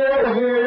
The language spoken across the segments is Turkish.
Lord, hear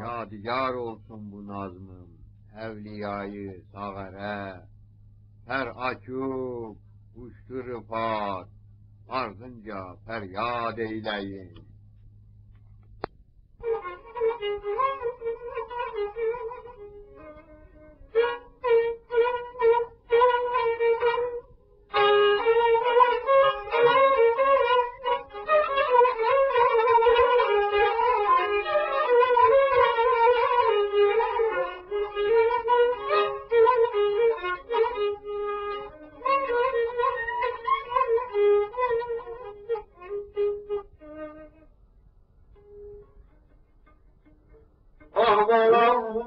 Yadigar olsun bu nazmım, evliyayı sagere, her açık uçtu rıfat, ardınca feryat eyleyin. Thank you.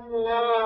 우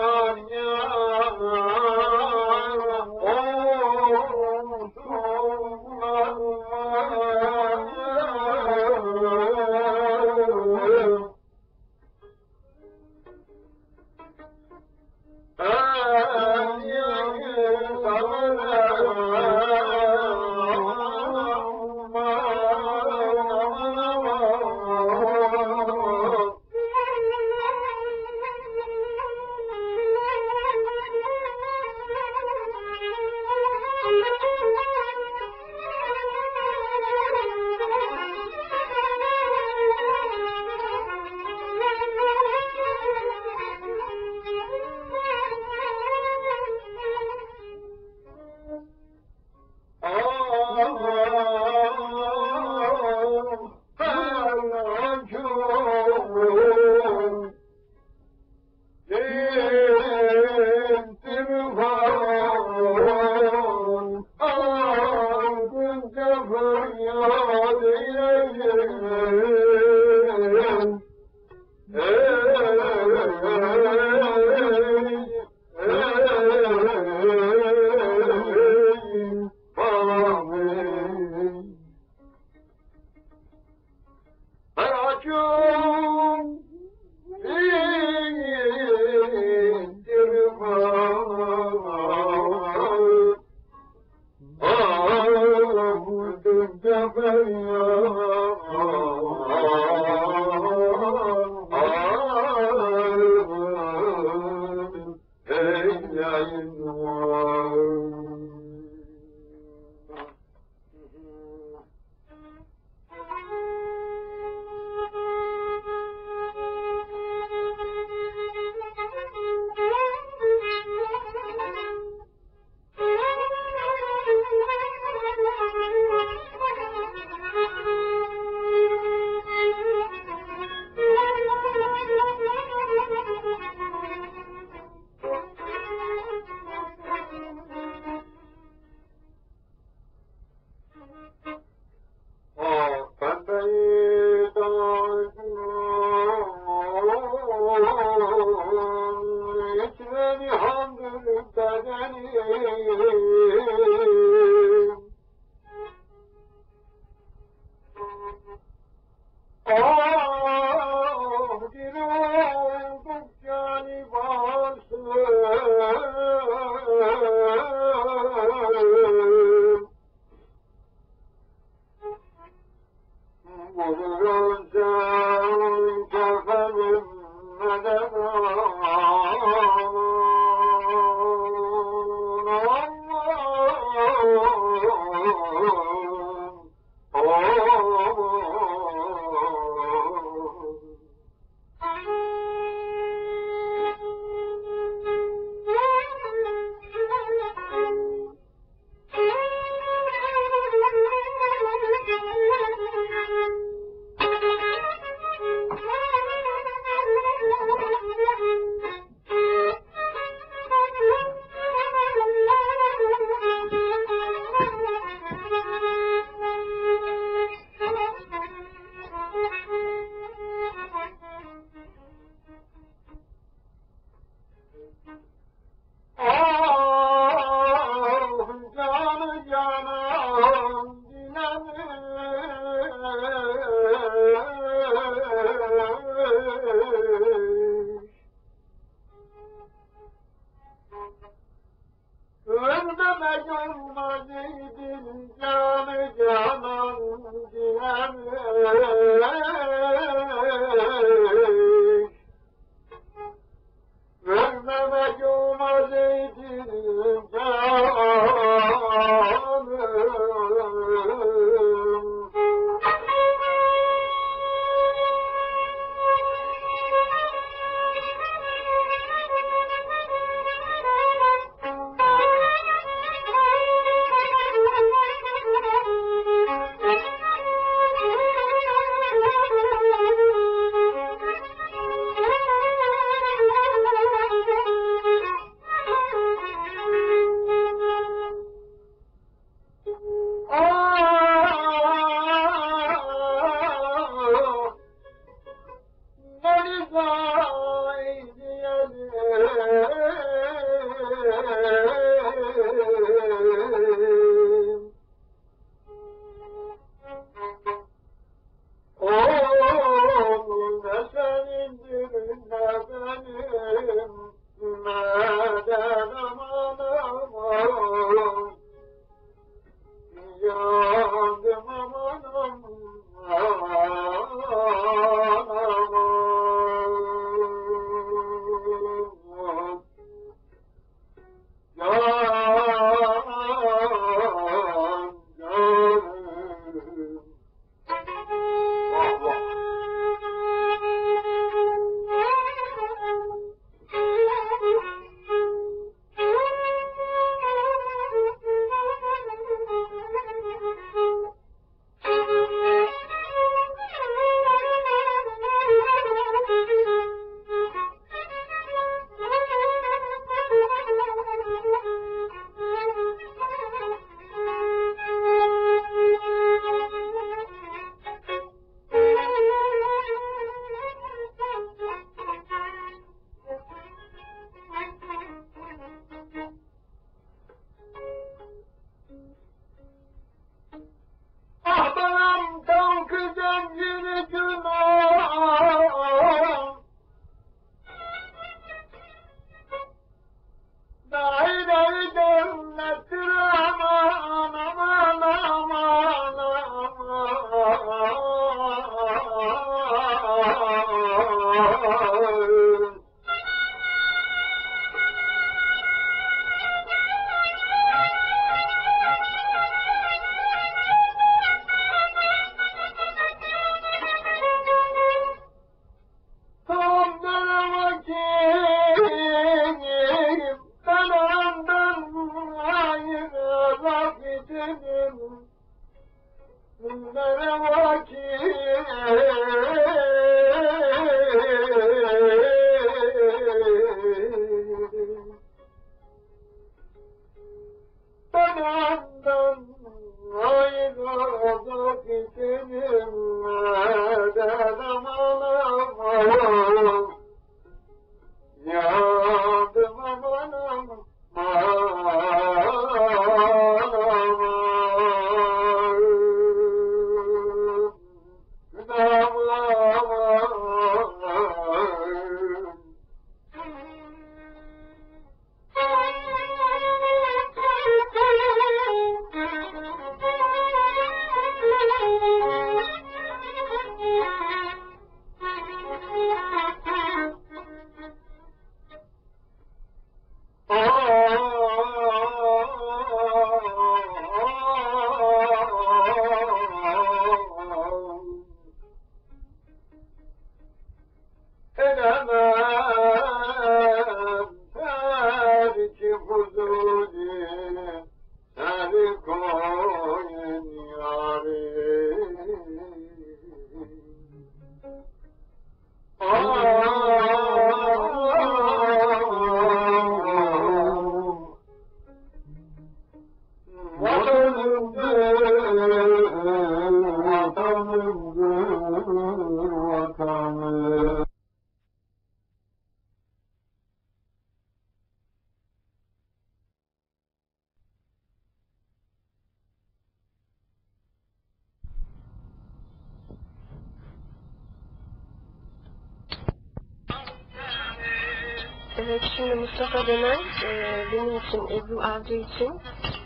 Evet şimdi Mustafa Döner e, benim için Ebru Avcı için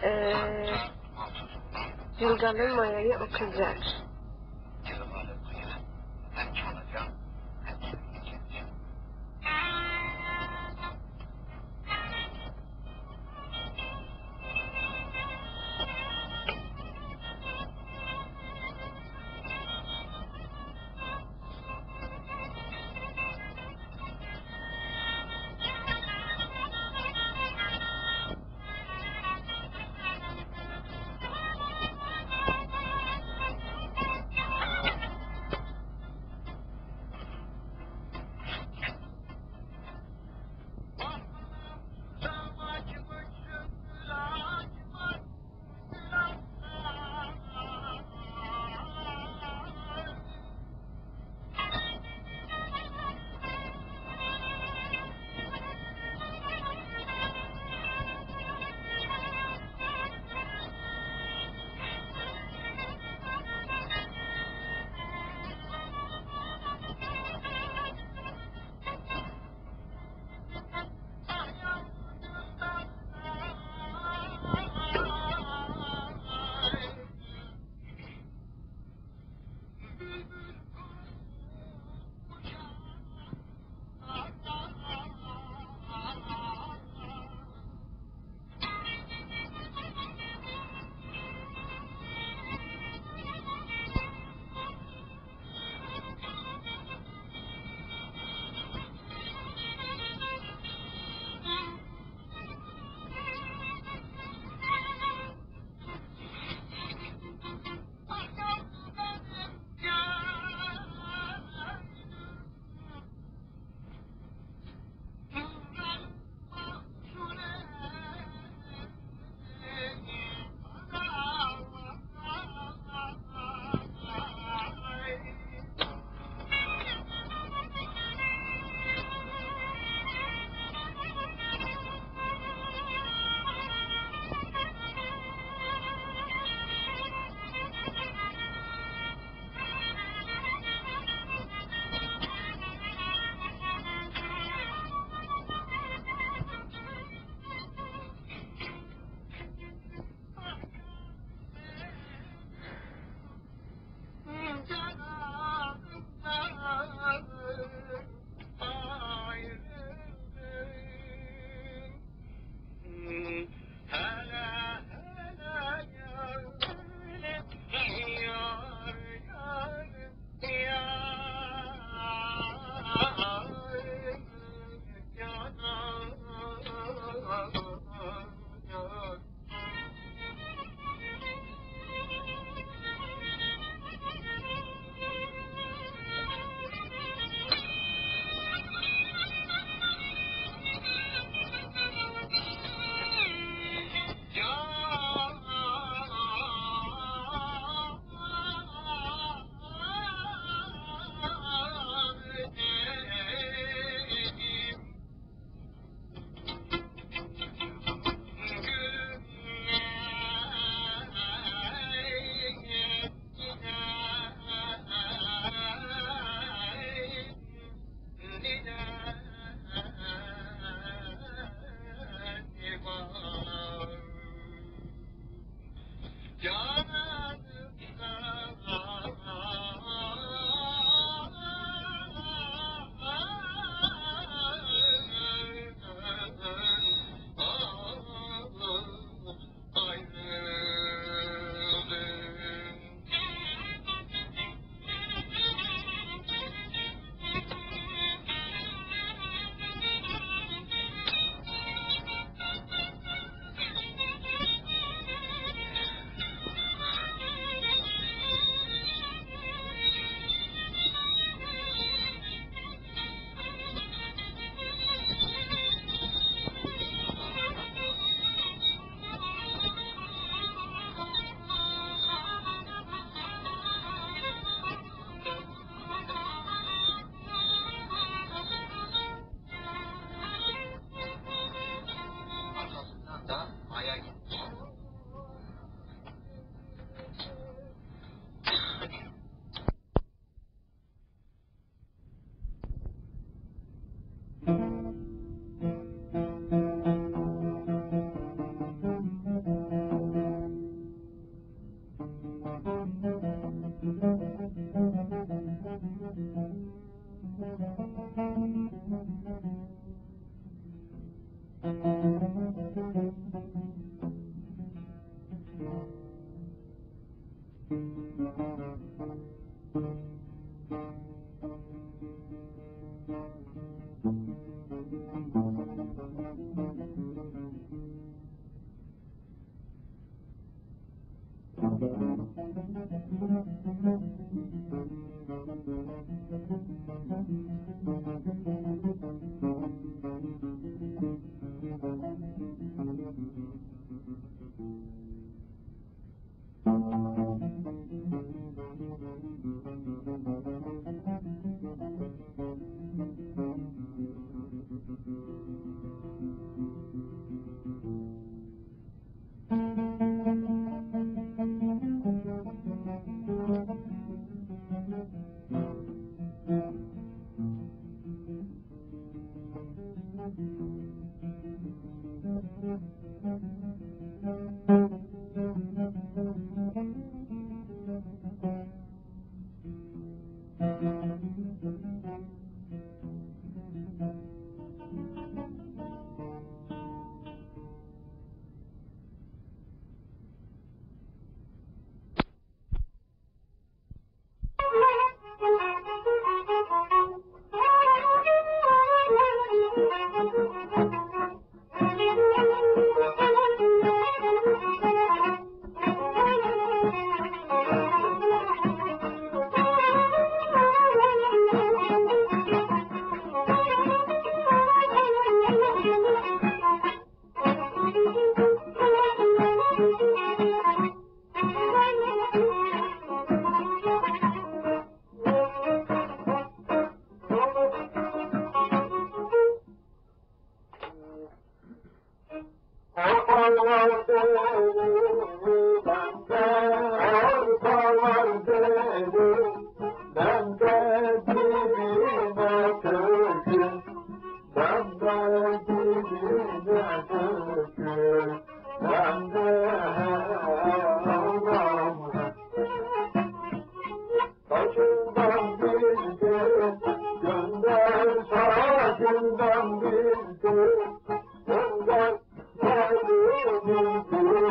e, Zülgal'ın Maya'yı okuyacak. Thank you.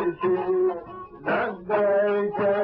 Thank you.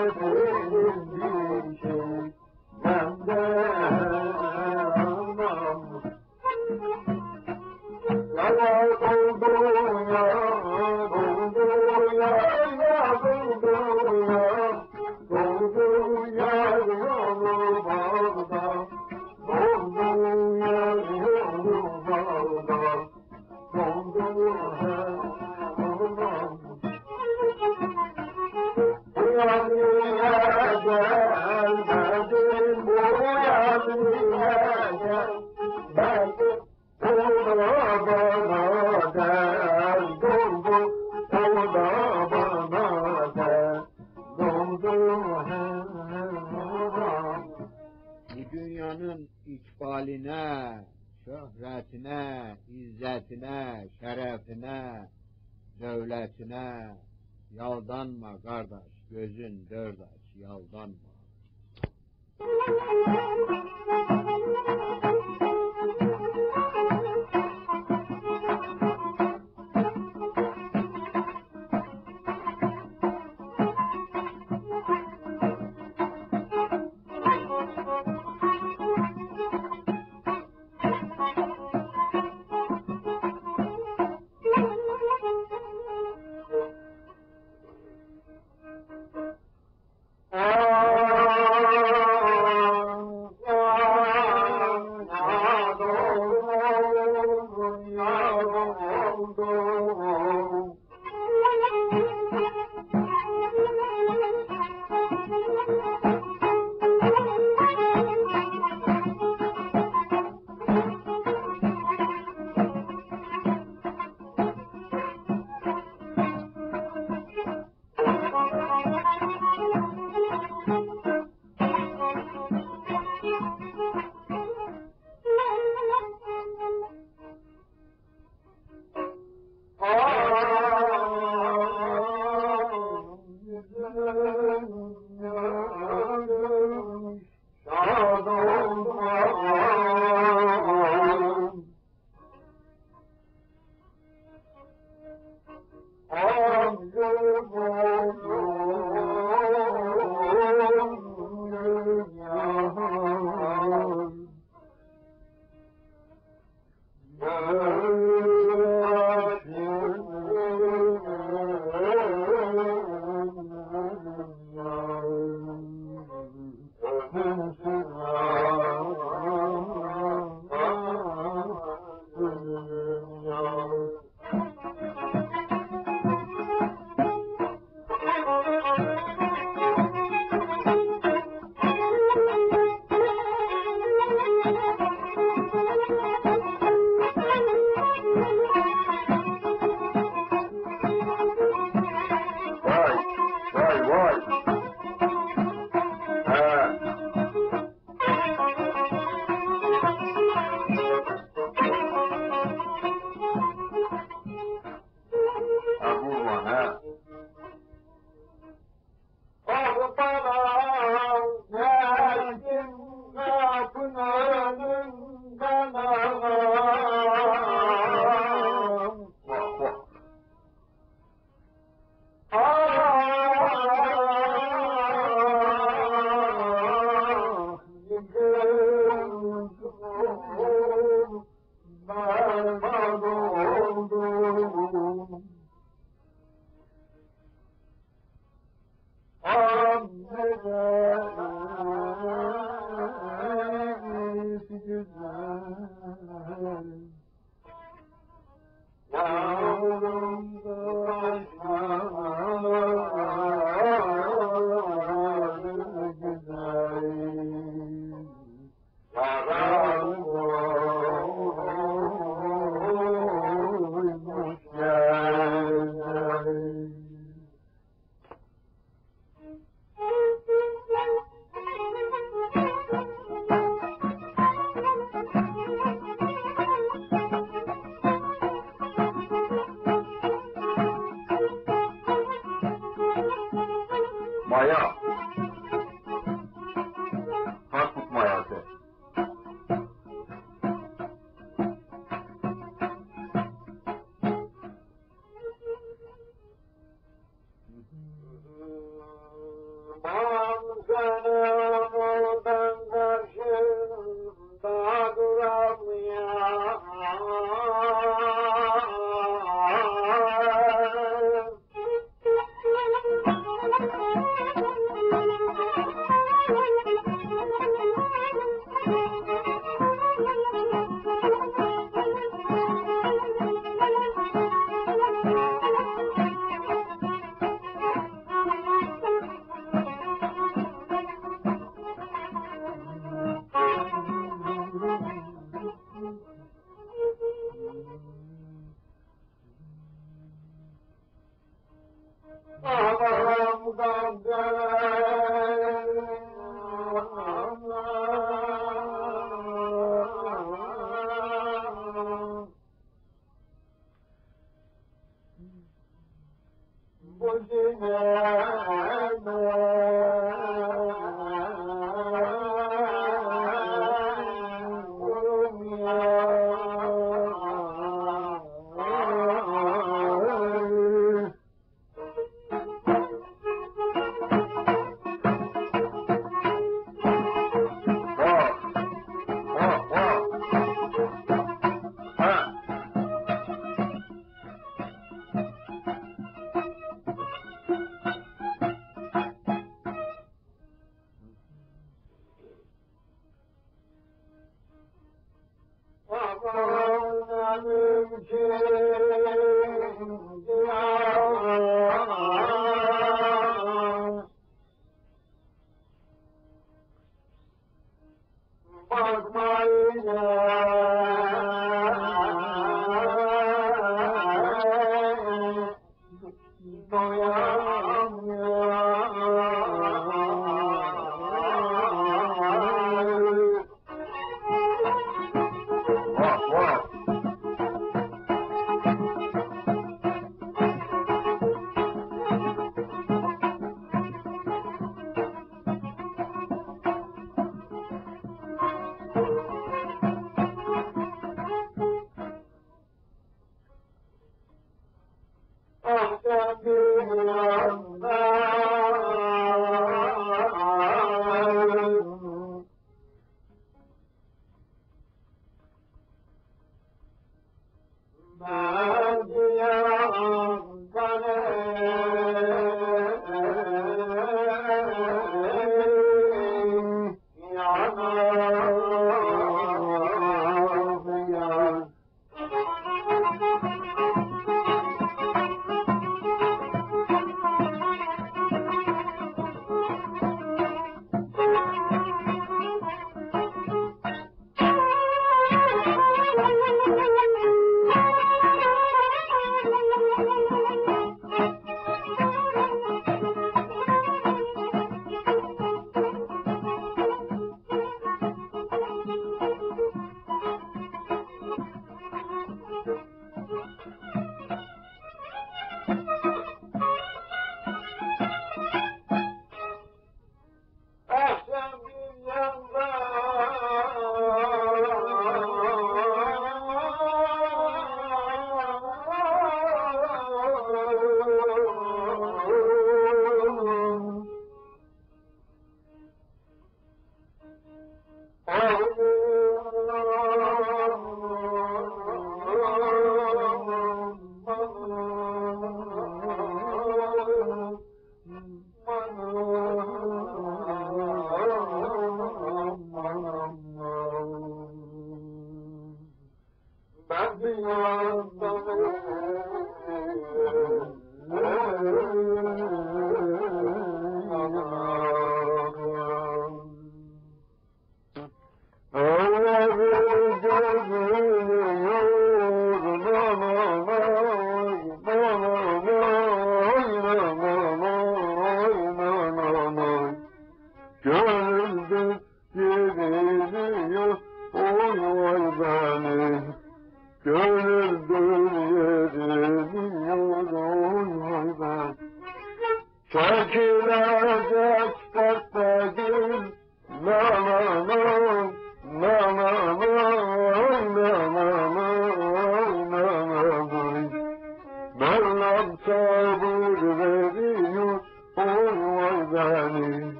Yeah.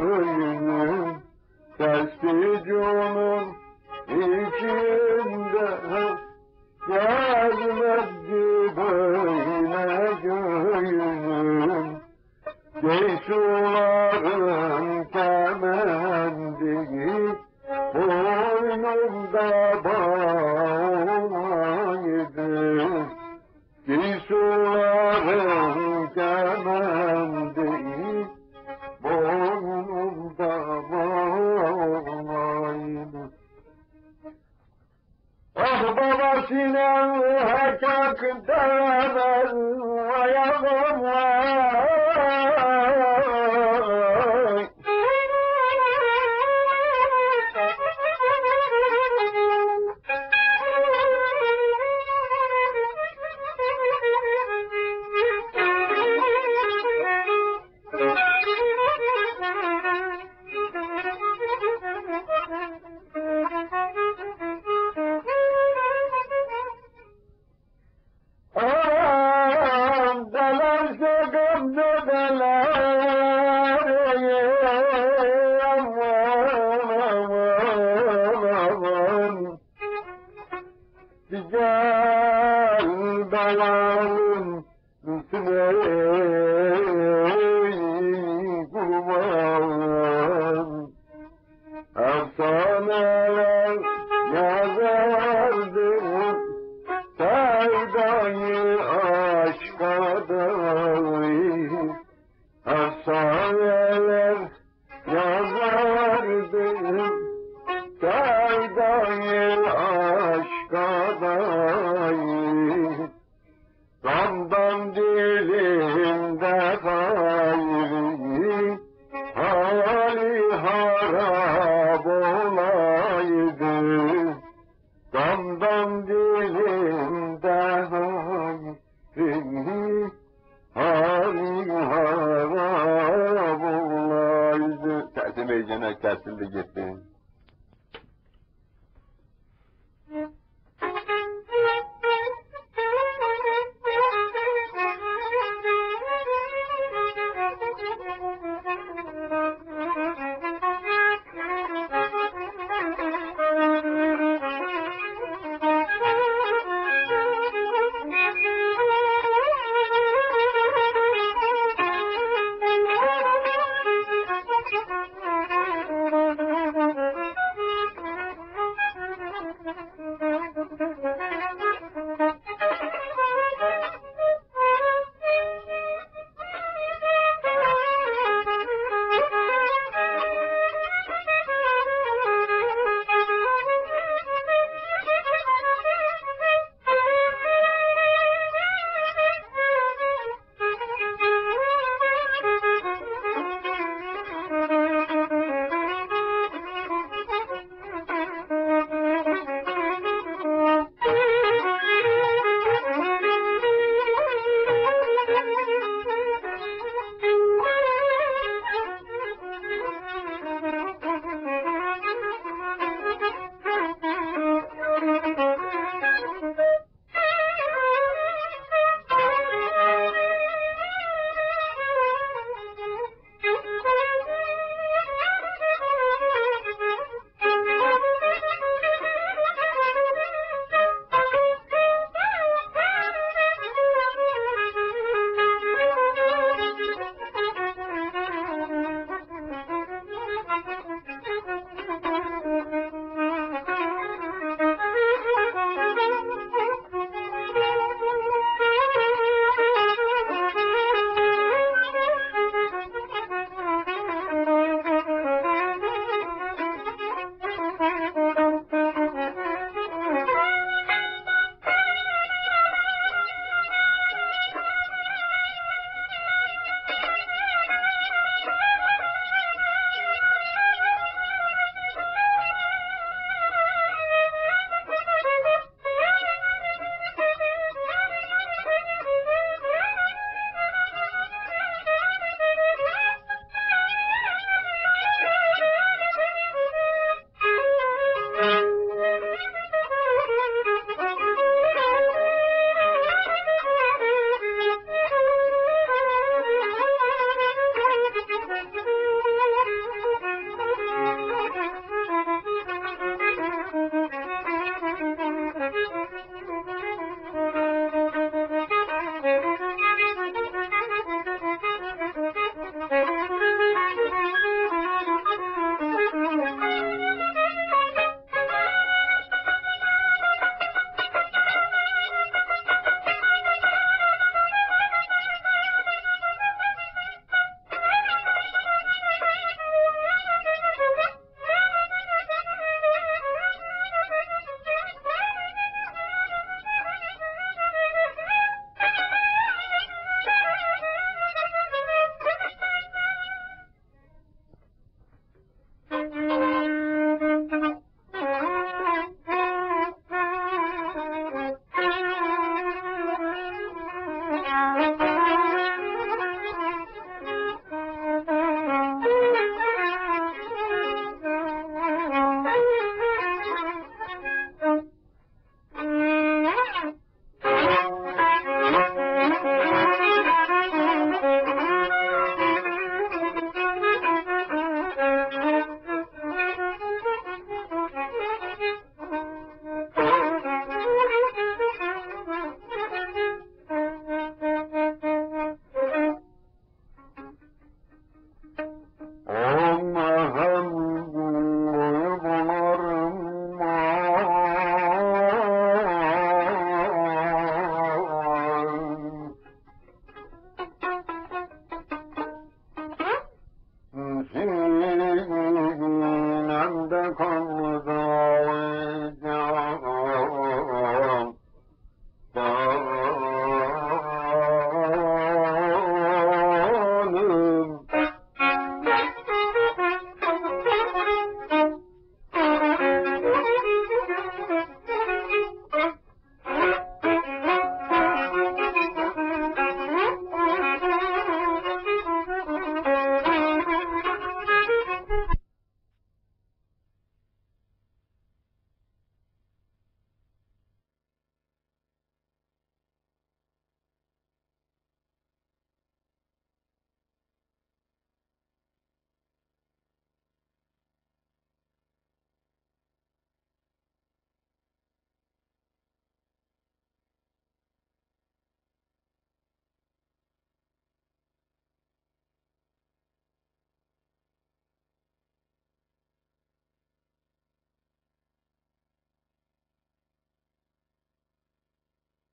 Hallelujah.